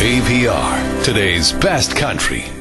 APR, today's best country.